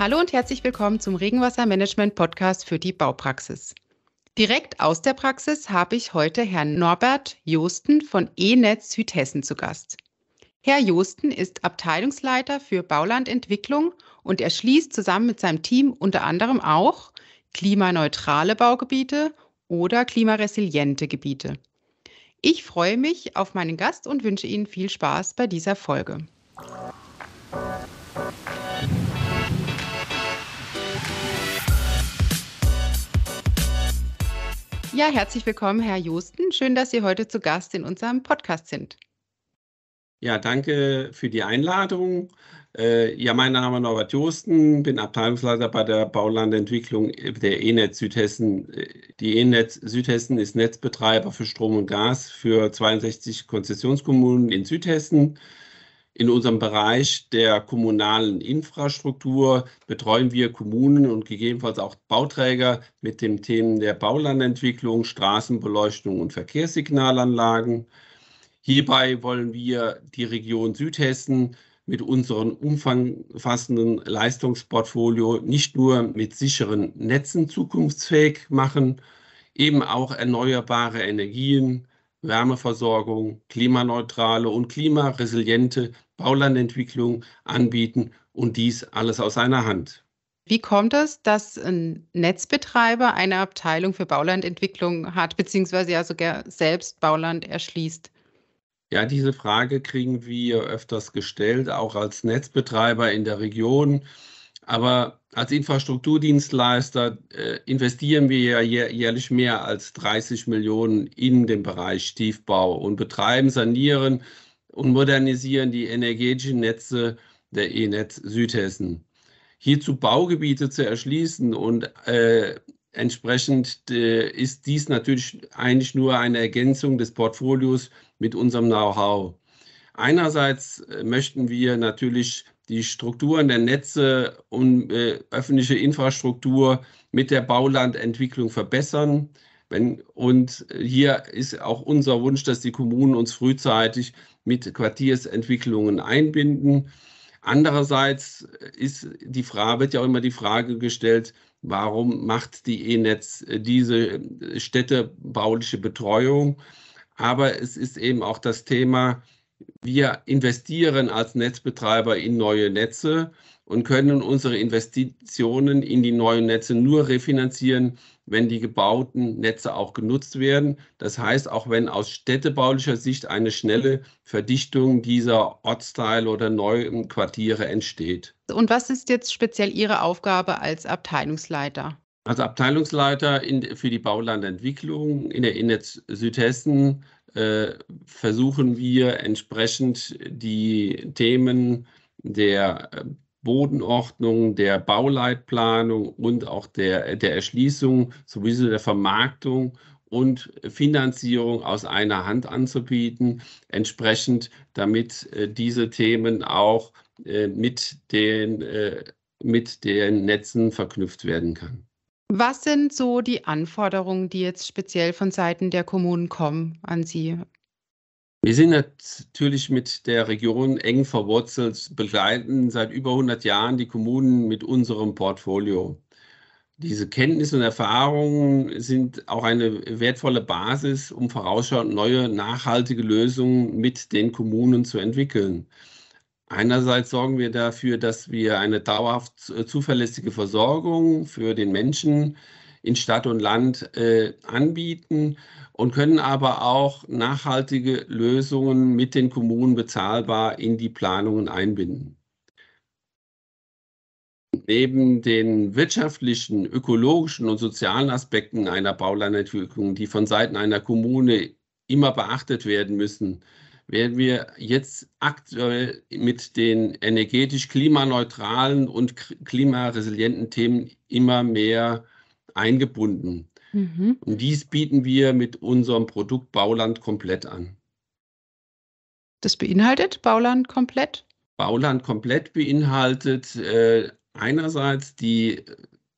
Hallo und herzlich willkommen zum Regenwassermanagement Podcast für die Baupraxis. Direkt aus der Praxis habe ich heute Herrn Norbert Josten von E-Netz Südhessen zu Gast. Herr Josten ist Abteilungsleiter für Baulandentwicklung und er schließt zusammen mit seinem Team unter anderem auch klimaneutrale Baugebiete oder klimaresiliente Gebiete. Ich freue mich auf meinen Gast und wünsche Ihnen viel Spaß bei dieser Folge. Ja, herzlich willkommen, Herr Josten. Schön, dass Sie heute zu Gast in unserem Podcast sind. Ja, danke für die Einladung. Äh, ja, mein Name ist Norbert Josten, bin Abteilungsleiter bei der Baulandentwicklung der E-Netz Südhessen. Die E-Netz Südhessen ist Netzbetreiber für Strom und Gas für 62 Konzessionskommunen in Südhessen. In unserem Bereich der kommunalen Infrastruktur betreuen wir Kommunen und gegebenenfalls auch Bauträger mit den Themen der Baulandentwicklung, Straßenbeleuchtung und Verkehrssignalanlagen. Hierbei wollen wir die Region Südhessen mit unserem umfassenden Leistungsportfolio nicht nur mit sicheren Netzen zukunftsfähig machen, eben auch erneuerbare Energien, Wärmeversorgung, klimaneutrale und klimaresiliente Baulandentwicklung anbieten und dies alles aus einer Hand. Wie kommt es, dass ein Netzbetreiber eine Abteilung für Baulandentwicklung hat, beziehungsweise ja sogar selbst Bauland erschließt? Ja, diese Frage kriegen wir öfters gestellt, auch als Netzbetreiber in der Region. Aber als Infrastrukturdienstleister äh, investieren wir ja jährlich mehr als 30 Millionen in den Bereich Tiefbau und betreiben, sanieren und modernisieren die energetischen Netze der E-Netz Südhessen. Hierzu Baugebiete zu erschließen und äh, entsprechend äh, ist dies natürlich eigentlich nur eine Ergänzung des Portfolios mit unserem Know-how. Einerseits äh, möchten wir natürlich die Strukturen der Netze und äh, öffentliche Infrastruktur mit der Baulandentwicklung verbessern. Wenn, und hier ist auch unser Wunsch, dass die Kommunen uns frühzeitig mit Quartiersentwicklungen einbinden. Andererseits ist die Frage, wird ja auch immer die Frage gestellt, warum macht die E-Netz diese städtebauliche Betreuung? Aber es ist eben auch das Thema, wir investieren als Netzbetreiber in neue Netze und können unsere Investitionen in die neuen Netze nur refinanzieren, wenn die gebauten Netze auch genutzt werden. Das heißt, auch wenn aus städtebaulicher Sicht eine schnelle Verdichtung dieser Ortsteile oder neuen Quartiere entsteht. Und was ist jetzt speziell Ihre Aufgabe als Abteilungsleiter? Als Abteilungsleiter in, für die Baulandentwicklung in der Innetz Südhessen versuchen wir entsprechend die Themen der äh, Bodenordnung, der Bauleitplanung und auch der, der Erschließung sowie der Vermarktung und Finanzierung aus einer Hand anzubieten, entsprechend, damit äh, diese Themen auch äh, mit, den, äh, mit den Netzen verknüpft werden kann. Was sind so die Anforderungen, die jetzt speziell von Seiten der Kommunen kommen an Sie? Wir sind natürlich mit der Region eng verwurzelt, begleiten seit über 100 Jahren die Kommunen mit unserem Portfolio. Diese Kenntnisse und Erfahrungen sind auch eine wertvolle Basis, um vorausschauend neue nachhaltige Lösungen mit den Kommunen zu entwickeln. Einerseits sorgen wir dafür, dass wir eine dauerhaft äh, zuverlässige Versorgung für den Menschen in Stadt und Land äh, anbieten und können aber auch nachhaltige Lösungen mit den Kommunen bezahlbar in die Planungen einbinden. Neben den wirtschaftlichen, ökologischen und sozialen Aspekten einer Baulandentwicklung, die von Seiten einer Kommune immer beachtet werden müssen, werden wir jetzt aktuell mit den energetisch klimaneutralen und klimaresilienten Themen immer mehr eingebunden. Mhm. Und dies bieten wir mit unserem Produkt Bauland komplett an. Das beinhaltet Bauland komplett? Bauland komplett beinhaltet äh, einerseits die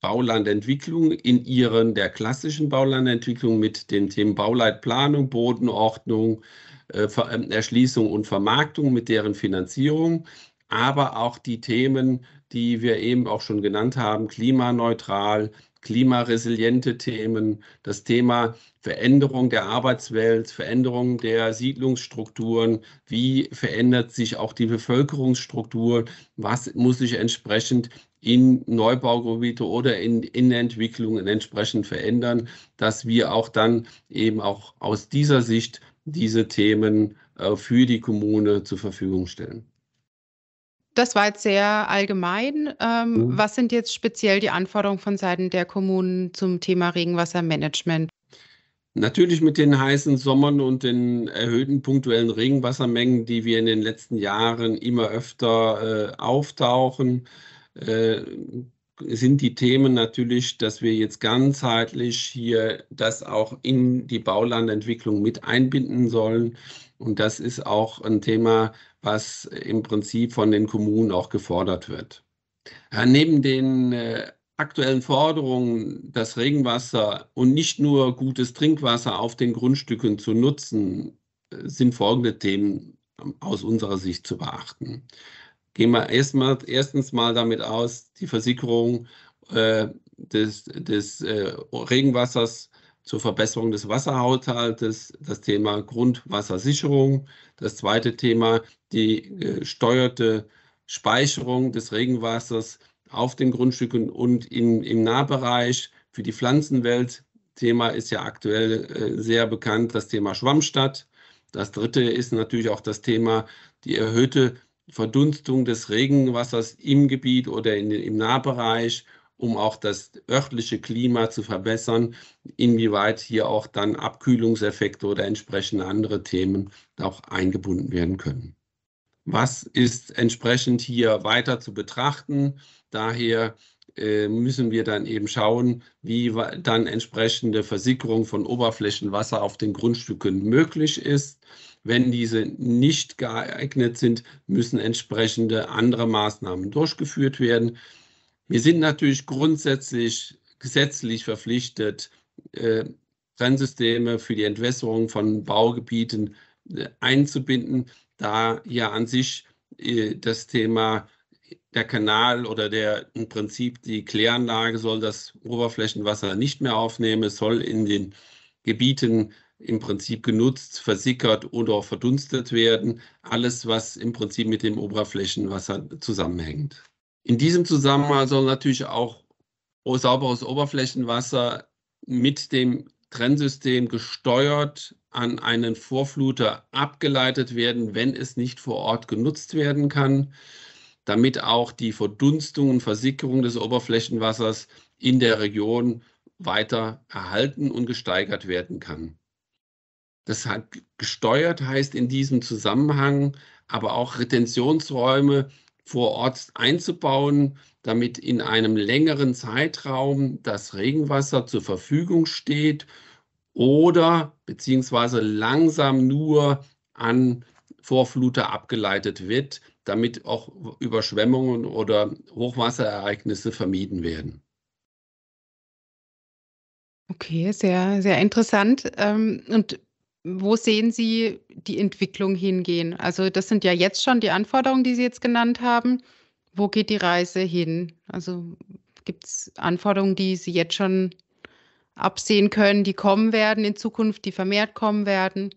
Baulandentwicklung in ihren der klassischen Baulandentwicklung mit den Themen Bauleitplanung, Bodenordnung, Erschließung und Vermarktung mit deren Finanzierung, aber auch die Themen die wir eben auch schon genannt haben, klimaneutral, klimaresiliente Themen, das Thema Veränderung der Arbeitswelt, Veränderung der Siedlungsstrukturen, wie verändert sich auch die Bevölkerungsstruktur, was muss sich entsprechend in Neubaugebiete oder in, in Entwicklungen entsprechend verändern, dass wir auch dann eben auch aus dieser Sicht diese Themen äh, für die Kommune zur Verfügung stellen. Das war jetzt sehr allgemein. Ähm, mhm. Was sind jetzt speziell die Anforderungen von Seiten der Kommunen zum Thema Regenwassermanagement? Natürlich mit den heißen Sommern und den erhöhten punktuellen Regenwassermengen, die wir in den letzten Jahren immer öfter äh, auftauchen, äh, sind die Themen natürlich, dass wir jetzt ganzheitlich hier das auch in die Baulandentwicklung mit einbinden sollen. Und das ist auch ein Thema, was im Prinzip von den Kommunen auch gefordert wird. Ja, neben den äh, aktuellen Forderungen, das Regenwasser und nicht nur gutes Trinkwasser auf den Grundstücken zu nutzen, äh, sind folgende Themen aus unserer Sicht zu beachten. Gehen wir erstmal, erstens mal damit aus, die Versickerung äh, des, des äh, Regenwassers zur Verbesserung des Wasserhaushaltes, das Thema Grundwassersicherung, das zweite Thema die gesteuerte Speicherung des Regenwassers auf den Grundstücken und in, im Nahbereich für die Pflanzenwelt. Thema ist ja aktuell äh, sehr bekannt, das Thema Schwammstadt. Das dritte ist natürlich auch das Thema die erhöhte Verdunstung des Regenwassers im Gebiet oder in, im Nahbereich um auch das örtliche Klima zu verbessern, inwieweit hier auch dann Abkühlungseffekte oder entsprechende andere Themen auch eingebunden werden können. Was ist entsprechend hier weiter zu betrachten? Daher äh, müssen wir dann eben schauen, wie dann entsprechende Versickerung von Oberflächenwasser auf den Grundstücken möglich ist. Wenn diese nicht geeignet sind, müssen entsprechende andere Maßnahmen durchgeführt werden. Wir sind natürlich grundsätzlich gesetzlich verpflichtet, äh, Trennsysteme für die Entwässerung von Baugebieten äh, einzubinden, da ja an sich äh, das Thema der Kanal oder der im Prinzip die Kläranlage soll das Oberflächenwasser nicht mehr aufnehmen. Es soll in den Gebieten im Prinzip genutzt, versickert oder auch verdunstet werden. Alles, was im Prinzip mit dem Oberflächenwasser zusammenhängt. In diesem Zusammenhang soll natürlich auch sauberes Oberflächenwasser mit dem Trennsystem gesteuert an einen Vorfluter abgeleitet werden, wenn es nicht vor Ort genutzt werden kann, damit auch die Verdunstung und Versickerung des Oberflächenwassers in der Region weiter erhalten und gesteigert werden kann. Das hat gesteuert heißt in diesem Zusammenhang aber auch Retentionsräume vor Ort einzubauen, damit in einem längeren Zeitraum das Regenwasser zur Verfügung steht oder beziehungsweise langsam nur an Vorfluter abgeleitet wird, damit auch Überschwemmungen oder Hochwasserereignisse vermieden werden. Okay, sehr, sehr interessant. Ähm, und wo sehen Sie die Entwicklung hingehen? Also das sind ja jetzt schon die Anforderungen, die Sie jetzt genannt haben. Wo geht die Reise hin? Also gibt es Anforderungen, die Sie jetzt schon absehen können, die kommen werden in Zukunft, die vermehrt kommen werden?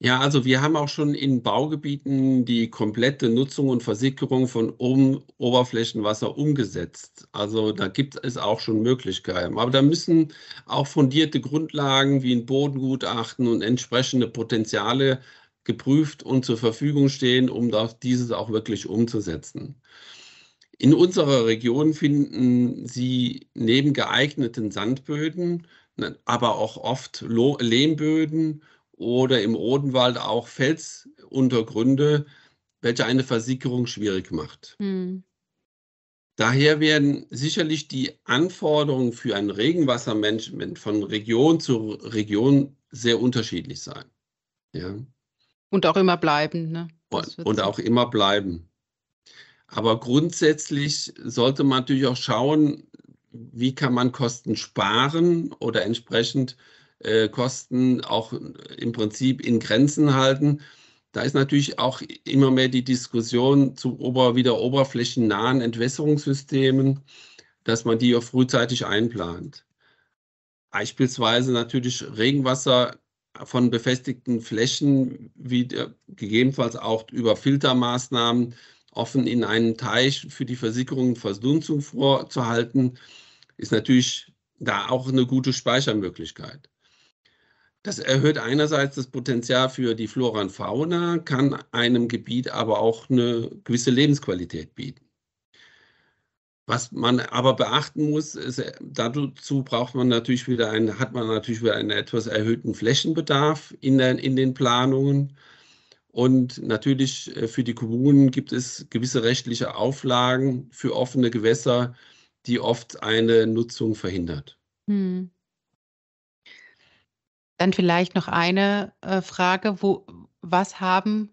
Ja, also wir haben auch schon in Baugebieten die komplette Nutzung und Versickerung von um Oberflächenwasser umgesetzt. Also da gibt es auch schon Möglichkeiten. Aber da müssen auch fundierte Grundlagen wie ein Bodengutachten und entsprechende Potenziale geprüft und zur Verfügung stehen, um dieses auch wirklich umzusetzen. In unserer Region finden Sie neben geeigneten Sandböden, ne, aber auch oft Lehmböden oder im Odenwald auch Felsuntergründe, welche eine Versickerung schwierig macht. Mhm. Daher werden sicherlich die Anforderungen für ein Regenwassermanagement von Region zu Region sehr unterschiedlich sein. Ja. Und auch immer bleiben. Ne? Und, und auch immer bleiben. Aber grundsätzlich sollte man natürlich auch schauen, wie kann man Kosten sparen oder entsprechend äh, Kosten auch im Prinzip in Grenzen halten. Da ist natürlich auch immer mehr die Diskussion zu ober, wieder oberflächennahen Entwässerungssystemen, dass man die auch frühzeitig einplant. Beispielsweise natürlich Regenwasser von befestigten Flächen, wie gegebenenfalls auch über Filtermaßnahmen offen in einen Teich für die Versickerung und Verdunstung vorzuhalten, ist natürlich da auch eine gute Speichermöglichkeit. Das erhöht einerseits das Potenzial für die Flora und Fauna, kann einem Gebiet aber auch eine gewisse Lebensqualität bieten. Was man aber beachten muss, ist, dazu braucht man natürlich wieder einen, hat man natürlich wieder einen etwas erhöhten Flächenbedarf in, der, in den Planungen. Und natürlich äh, für die Kommunen gibt es gewisse rechtliche Auflagen für offene Gewässer, die oft eine Nutzung verhindert. Hm. Dann vielleicht noch eine äh, Frage, wo, was haben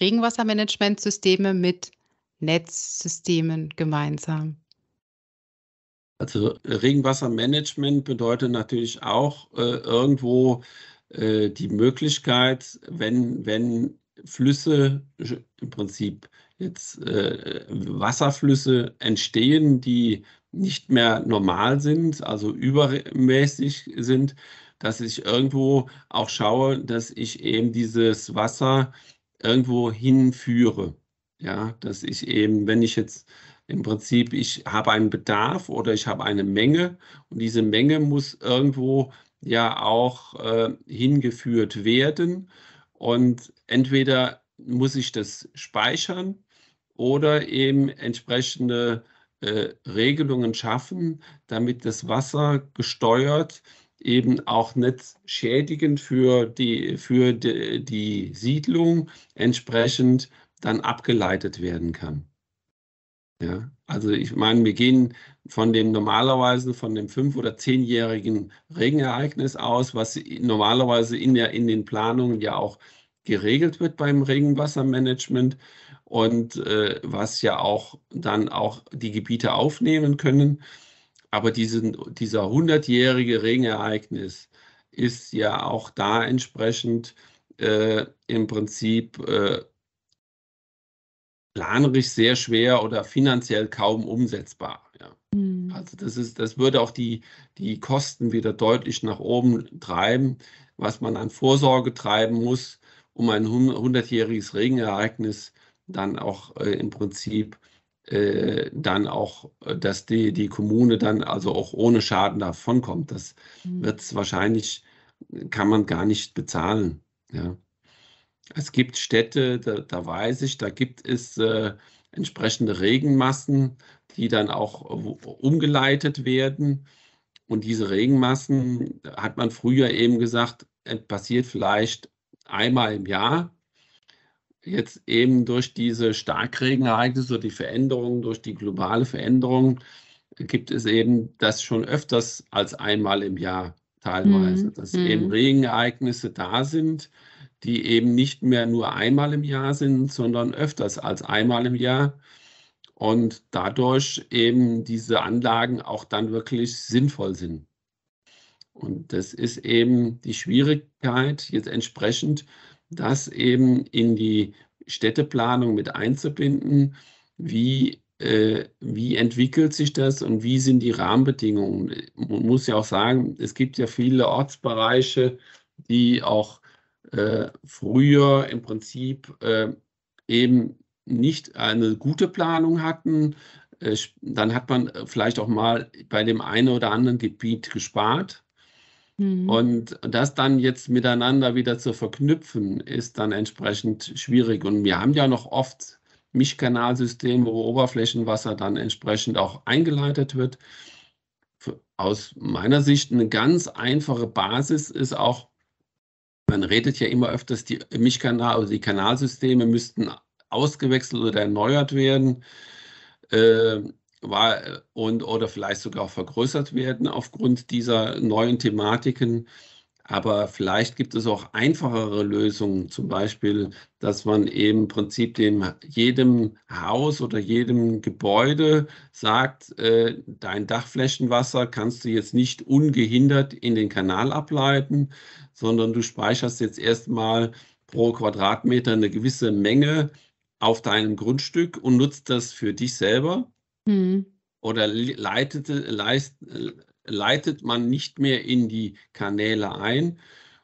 Regenwassermanagementsysteme mit Netzsystemen gemeinsam? Also Regenwassermanagement bedeutet natürlich auch äh, irgendwo äh, die Möglichkeit, wenn, wenn Flüsse im Prinzip jetzt äh, Wasserflüsse entstehen, die nicht mehr normal sind, also übermäßig sind, dass ich irgendwo auch schaue, dass ich eben dieses Wasser irgendwo hinführe. Ja, dass ich eben, wenn ich jetzt im Prinzip, ich habe einen Bedarf oder ich habe eine Menge und diese Menge muss irgendwo ja auch äh, hingeführt werden. Und entweder muss ich das speichern oder eben entsprechende äh, Regelungen schaffen, damit das Wasser gesteuert eben auch nicht schädigend für die, für die, die Siedlung entsprechend dann abgeleitet werden kann. Ja, also ich meine, wir gehen von dem normalerweise von dem fünf- oder zehnjährigen Regenereignis aus, was normalerweise in, der, in den Planungen ja auch geregelt wird beim Regenwassermanagement und äh, was ja auch dann auch die Gebiete aufnehmen können. Aber diesen, dieser 100-jährige Regenereignis ist ja auch da entsprechend äh, im Prinzip äh, planerisch sehr schwer oder finanziell kaum umsetzbar. Ja. Mhm. Also das ist, das würde auch die, die Kosten wieder deutlich nach oben treiben, was man an Vorsorge treiben muss, um ein 100-jähriges Regenereignis dann auch äh, im Prinzip äh, dann auch, äh, dass die, die Kommune dann also auch ohne Schaden davonkommt. Das mhm. wird es wahrscheinlich, kann man gar nicht bezahlen. Ja. Es gibt Städte, da, da weiß ich, da gibt es äh, entsprechende Regenmassen, die dann auch umgeleitet werden. Und diese Regenmassen, hat man früher eben gesagt, äh, passiert vielleicht einmal im Jahr jetzt eben durch diese Starkregenereignisse, die Veränderungen, durch die globale Veränderung, gibt es eben das schon öfters als einmal im Jahr teilweise, mhm. dass mhm. eben Regenereignisse da sind, die eben nicht mehr nur einmal im Jahr sind, sondern öfters als einmal im Jahr und dadurch eben diese Anlagen auch dann wirklich sinnvoll sind. Und das ist eben die Schwierigkeit, jetzt entsprechend das eben in die Städteplanung mit einzubinden. Wie, äh, wie entwickelt sich das und wie sind die Rahmenbedingungen? Man muss ja auch sagen, es gibt ja viele Ortsbereiche, die auch äh, früher im Prinzip äh, eben nicht eine gute Planung hatten. Äh, dann hat man vielleicht auch mal bei dem einen oder anderen Gebiet gespart Mhm. Und das dann jetzt miteinander wieder zu verknüpfen, ist dann entsprechend schwierig. Und wir haben ja noch oft Mischkanalsysteme, wo Oberflächenwasser dann entsprechend auch eingeleitet wird. Aus meiner Sicht eine ganz einfache Basis ist auch, man redet ja immer öfters, die Mischkanal, also die Kanalsysteme müssten ausgewechselt oder erneuert werden. Äh, war äh, und oder vielleicht sogar vergrößert werden aufgrund dieser neuen Thematiken. Aber vielleicht gibt es auch einfachere Lösungen, zum Beispiel, dass man eben im Prinzip dem jedem Haus oder jedem Gebäude sagt, äh, dein Dachflächenwasser kannst du jetzt nicht ungehindert in den Kanal ableiten, sondern du speicherst jetzt erstmal pro Quadratmeter eine gewisse Menge auf deinem Grundstück und nutzt das für dich selber? Mhm. Oder leitet, leist, leitet man nicht mehr in die Kanäle ein?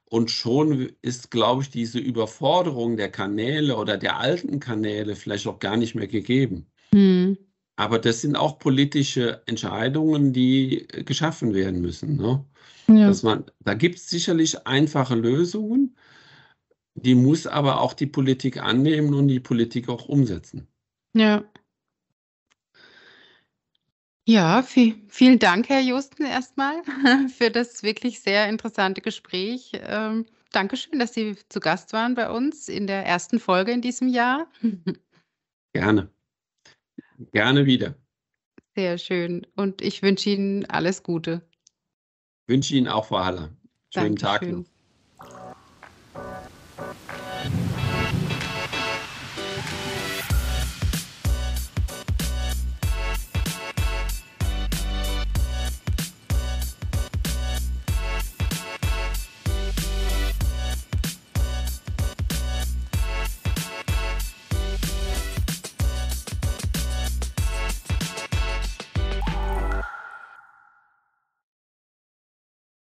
Und schon ist, glaube ich, diese Überforderung der Kanäle oder der alten Kanäle vielleicht auch gar nicht mehr gegeben. Mhm. Aber das sind auch politische Entscheidungen, die geschaffen werden müssen. Ne? Ja. Dass man, da gibt es sicherlich einfache Lösungen, die muss aber auch die Politik annehmen und die Politik auch umsetzen. Ja. Ja, vi vielen Dank, Herr Justen, erstmal für das wirklich sehr interessante Gespräch. Ähm, Dankeschön, dass Sie zu Gast waren bei uns in der ersten Folge in diesem Jahr. Gerne. Gerne wieder. Sehr schön. Und ich wünsche Ihnen alles Gute. Wünsche Ihnen auch, Frau Haller. Schönen Tag noch.